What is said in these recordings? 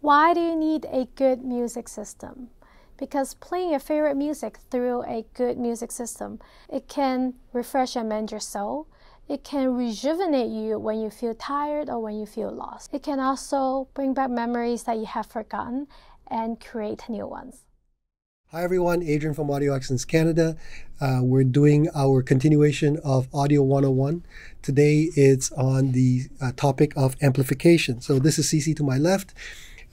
Why do you need a good music system? Because playing your favorite music through a good music system, it can refresh and mend your soul. It can rejuvenate you when you feel tired or when you feel lost. It can also bring back memories that you have forgotten and create new ones. Hi everyone, Adrian from Audio Excellence Canada. Uh, we're doing our continuation of Audio 101. Today it's on the uh, topic of amplification. So this is Ceci to my left.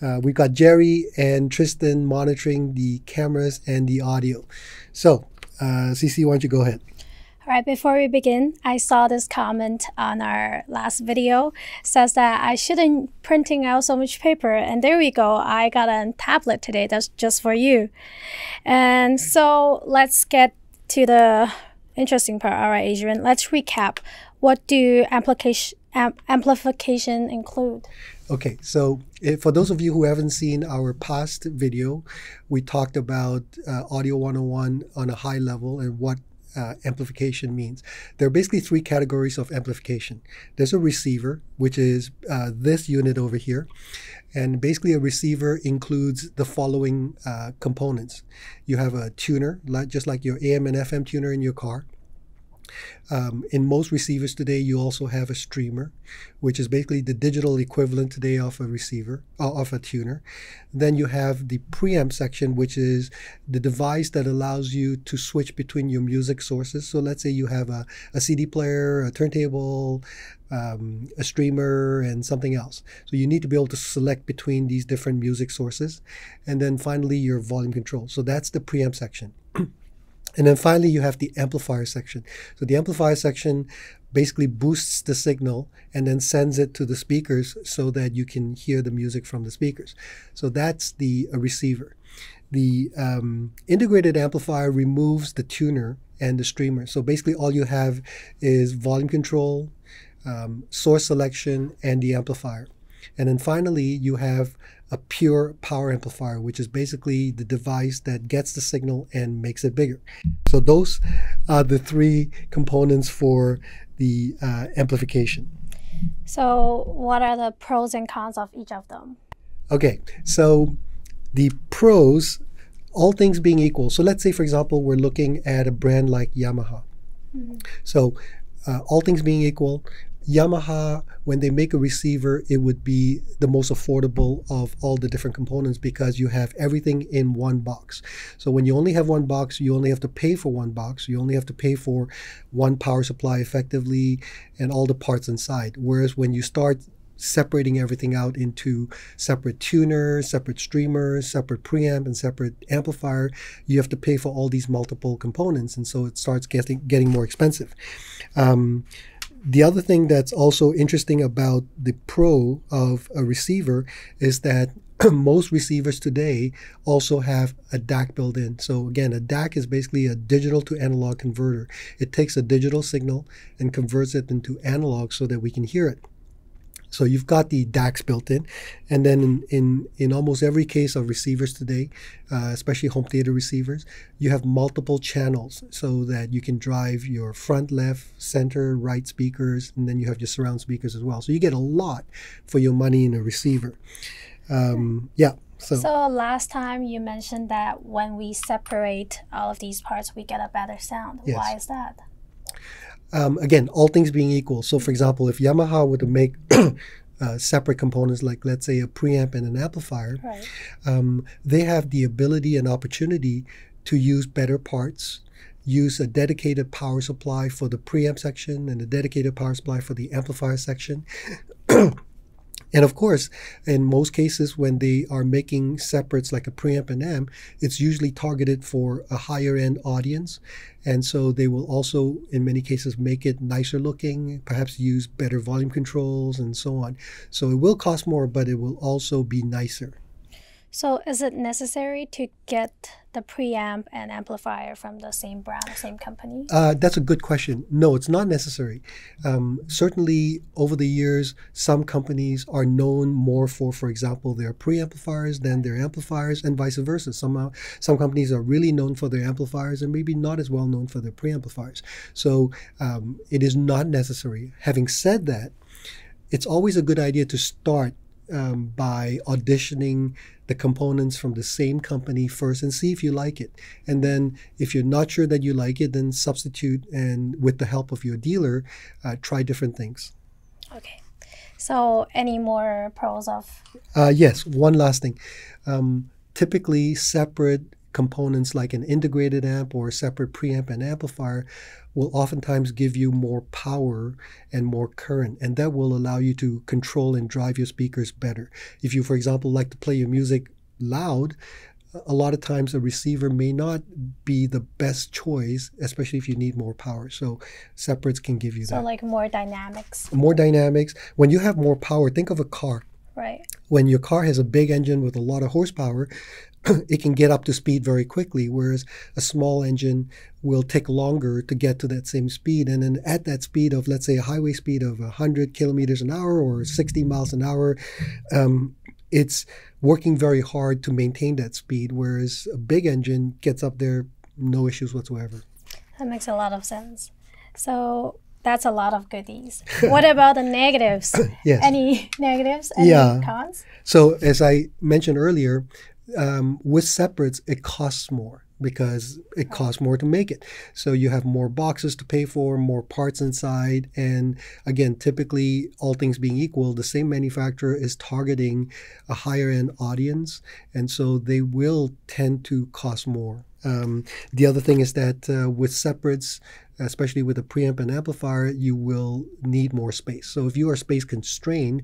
Uh, we've got Jerry and Tristan monitoring the cameras and the audio. So, uh, Ceci, why don't you go ahead? All right, before we begin, I saw this comment on our last video says that I shouldn't printing out so much paper. And there we go. I got a tablet today that's just for you. And so let's get to the interesting part. All right, Adrian, let's recap. What do amplification, include? Okay, so if, for those of you who haven't seen our past video, we talked about uh, Audio 101 on a high level and what uh, amplification means. There are basically three categories of amplification. There's a receiver, which is uh, this unit over here. And basically, a receiver includes the following uh, components. You have a tuner, like, just like your AM and FM tuner in your car. Um, in most receivers today, you also have a streamer, which is basically the digital equivalent today of a receiver, uh, of a tuner. Then you have the preamp section, which is the device that allows you to switch between your music sources. So let's say you have a, a CD player, a turntable, um, a streamer, and something else. So you need to be able to select between these different music sources. And then finally, your volume control. So that's the preamp section. And then finally, you have the amplifier section. So the amplifier section basically boosts the signal and then sends it to the speakers so that you can hear the music from the speakers. So that's the receiver. The um, integrated amplifier removes the tuner and the streamer. So basically, all you have is volume control, um, source selection, and the amplifier. And then finally, you have a pure power amplifier, which is basically the device that gets the signal and makes it bigger. So those are the three components for the uh, amplification. So what are the pros and cons of each of them? Okay, so the pros, all things being equal. So let's say, for example, we're looking at a brand like Yamaha. Mm-hmm. So uh, all things being equal, Yamaha, when they make a receiver, it would be the most affordable of all the different components because you have everything in one box. So when you only have one box, you only have to pay for one box. You only have to pay for one power supply effectively and all the parts inside. Whereas when you start separating everything out into separate tuners, separate streamers, separate preamp, and separate amplifier, you have to pay for all these multiple components, and so it starts getting getting more expensive. Um, the other thing that's also interesting about the Pro of a receiver is that most receivers today also have a DAC built in. So again, a DAC is basically a digital to analog converter. It takes a digital signal and converts it into analog so that we can hear it. So you've got the DACs built in, and then in in, in almost every case of receivers today, uh, especially home theater receivers, you have multiple channels so that you can drive your front, left, center, right speakers, and then you have your surround speakers as well. So you get a lot for your money in a receiver. Um, yeah. So, so last time you mentioned that when we separate all of these parts, we get a better sound. Yes. Why is that? Um, again, all things being equal. So, for example, if Yamaha were to make uh, separate components, like let's say a preamp and an amplifier, right. um, they have the ability and opportunity to use better parts, use a dedicated power supply for the preamp section and a dedicated power supply for the amplifier section. And of course, in most cases, when they are making separates like a preamp and amp, it's usually targeted for a higher end audience. And so they will also, in many cases, make it nicer looking, perhaps use better volume controls and so on. So it will cost more, but it will also be nicer. So is it necessary to get the preamp and amplifier from the same brand, same company? Uh, that's a good question. No, it's not necessary. Um, certainly, over the years, some companies are known more for, for example, their preamplifiers than their amplifiers, and vice versa. Some uh, some companies are really known for their amplifiers and maybe not as well known for their preamplifiers. So um, it is not necessary. Having said that, it's always a good idea to start um, by auditioning the components from the same company first and see if you like it. And then if you're not sure that you like it, then substitute and with the help of your dealer, uh, try different things. Okay. So, any more pros of? Uh, yes, one last thing. Um, typically, separate components like an integrated amp or a separate preamp and amplifier will oftentimes give you more power and more current, and that will allow you to control and drive your speakers better. If you, for example, like to play your music loud, a lot of times a receiver may not be the best choice, especially if you need more power. So separates can give you so that. So like more dynamics. More dynamics. When you have more power, think of a car. Right. When your car has a big engine with a lot of horsepower, it can get up to speed very quickly, whereas a small engine will take longer to get to that same speed. And then at that speed of, let's say, a highway speed of 100 kilometers an hour or 60 miles an hour, um, it's working very hard to maintain that speed, whereas a big engine gets up there, no issues whatsoever. That makes a lot of sense. So that's a lot of goodies. what about the negatives? yes. Any negatives? Any yeah. cons? So as I mentioned earlier, um, with separates, it costs more because it costs more to make it. So you have more boxes to pay for, more parts inside. And again, typically, all things being equal, the same manufacturer is targeting a higher end audience. And so they will tend to cost more. Um, the other thing is that uh, with separates, especially with a preamp and amplifier, you will need more space. So if you are space constrained,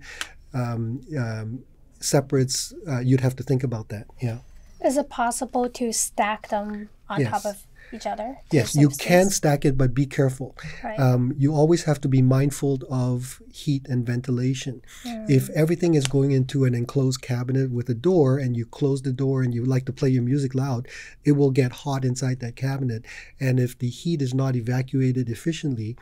um, um, separates, uh, you'd have to think about that. Yeah. Is it possible to stack them on yes. top of each other? Yes, you can stack it, but be careful. Right. Um, you always have to be mindful of heat and ventilation. Mm. If everything is going into an enclosed cabinet with a door and you close the door and you like to play your music loud, it will get hot inside that cabinet. And if the heat is not evacuated efficiently,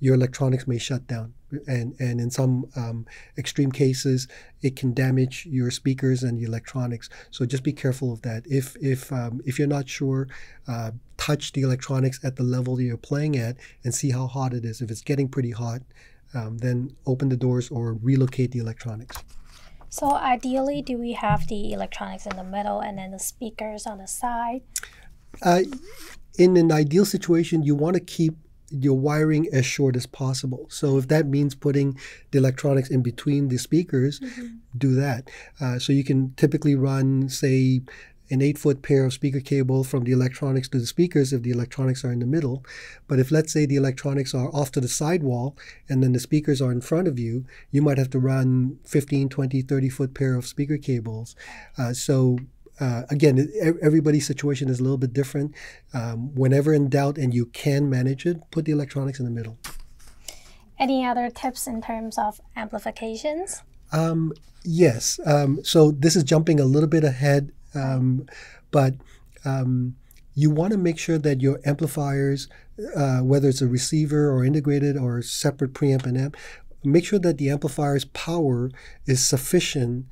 your electronics may shut down. And, and in some um, extreme cases, it can damage your speakers and the electronics. So just be careful of that. If, if, um, if you're not sure, uh, touch the electronics at the level that you're playing at and see how hot it is. If it's getting pretty hot, um, then open the doors or relocate the electronics. So ideally, do we have the electronics in the middle and then the speakers on the side? Uh, in an ideal situation, you want to keep your wiring as short as possible. So if that means putting the electronics in between the speakers, mm-hmm. do that. Uh, so you can typically run, say, an eight foot pair of speaker cable from the electronics to the speakers if the electronics are in the middle. But if, let's say, the electronics are off to the sidewall and then the speakers are in front of you, you might have to run 15, 20, 30 foot pair of speaker cables. Uh, so uh, again, everybody's situation is a little bit different. Um, whenever in doubt and you can manage it, put the electronics in the middle. Any other tips in terms of amplifications? Um, yes. Um, so this is jumping a little bit ahead, um, but um, you want to make sure that your amplifiers, uh, whether it's a receiver or integrated or separate preamp and amp, make sure that the amplifier's power is sufficient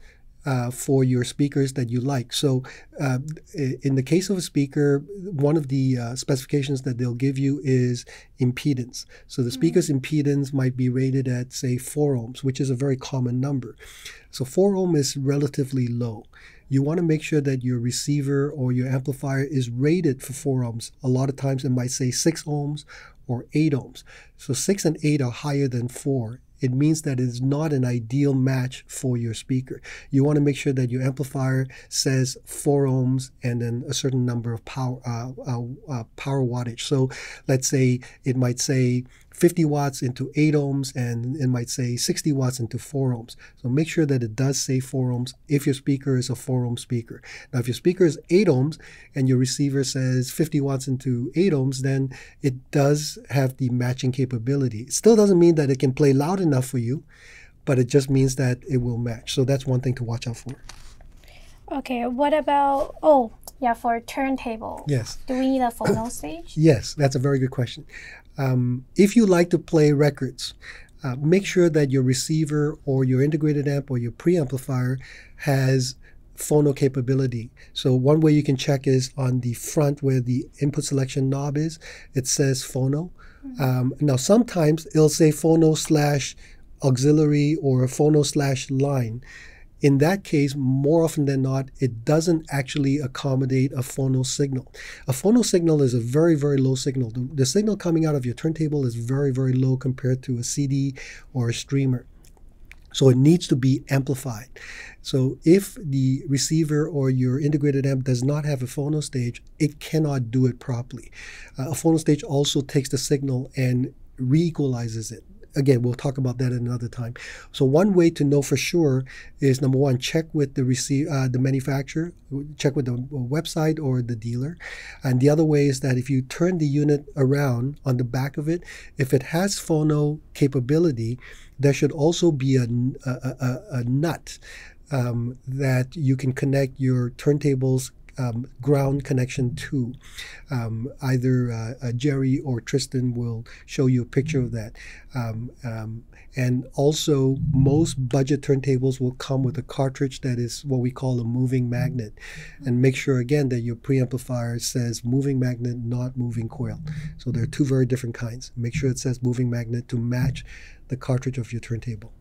uh, for your speakers that you like. So, uh, in the case of a speaker, one of the uh, specifications that they'll give you is impedance. So, the mm-hmm. speaker's impedance might be rated at, say, 4 ohms, which is a very common number. So, 4 ohm is relatively low. You want to make sure that your receiver or your amplifier is rated for 4 ohms. A lot of times it might say 6 ohms or 8 ohms. So, 6 and 8 are higher than 4 it means that it is not an ideal match for your speaker. You want to make sure that your amplifier says four ohms and then a certain number of power uh, uh, uh, power wattage. So let's say it might say 50 watts into 8 ohms and it might say 60 watts into 4 ohms. So make sure that it does say 4 ohms if your speaker is a 4 ohm speaker. Now, if your speaker is 8 ohms and your receiver says 50 watts into 8 ohms, then it does have the matching capability. It still doesn't mean that it can play loud enough for you, but it just means that it will match. So that's one thing to watch out for. Okay, what about, oh, yeah, for turntable. Yes. Do we need a phono stage? Yes, that's a very good question. Um, if you like to play records, uh, make sure that your receiver or your integrated amp or your preamplifier has phono capability. So one way you can check is on the front where the input selection knob is, it says phono. Mm-hmm. Um, now sometimes it'll say phono slash auxiliary or phono slash line. In that case, more often than not, it doesn't actually accommodate a phono signal. A phono signal is a very, very low signal. The, the signal coming out of your turntable is very, very low compared to a CD or a streamer. So it needs to be amplified. So if the receiver or your integrated amp does not have a phono stage, it cannot do it properly. Uh, a phono stage also takes the signal and re-equalizes it again, we'll talk about that another time. So one way to know for sure is number one, check with the receive uh, the manufacturer, check with the website or the dealer, and the other way is that if you turn the unit around on the back of it, if it has phono capability, there should also be a a, a, a nut um, that you can connect your turntables um, ground connection to. Um, either uh, uh, Jerry or Tristan will show you a picture of that. Um, um, and also, most budget turntables will come with a cartridge that is what we call a moving magnet. And make sure again that your preamplifier says moving magnet, not moving coil. So there are two very different kinds. Make sure it says moving magnet to match the cartridge of your turntable.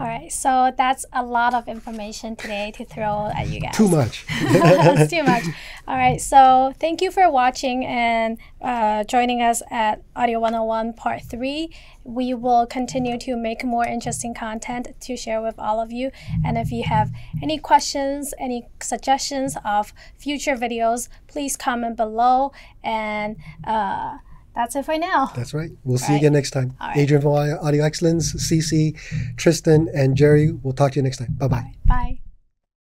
All right, so that's a lot of information today to throw at you guys. Too much. it's too much. All right, so thank you for watching and uh, joining us at Audio 101 Part 3. We will continue to make more interesting content to share with all of you. And if you have any questions, any suggestions of future videos, please comment below and. Uh, that's it for now. That's right. We'll see you again next time. Adrian from Audio Excellence, Ceci, Tristan, and Jerry. We'll talk to you next time. Bye-bye. Bye.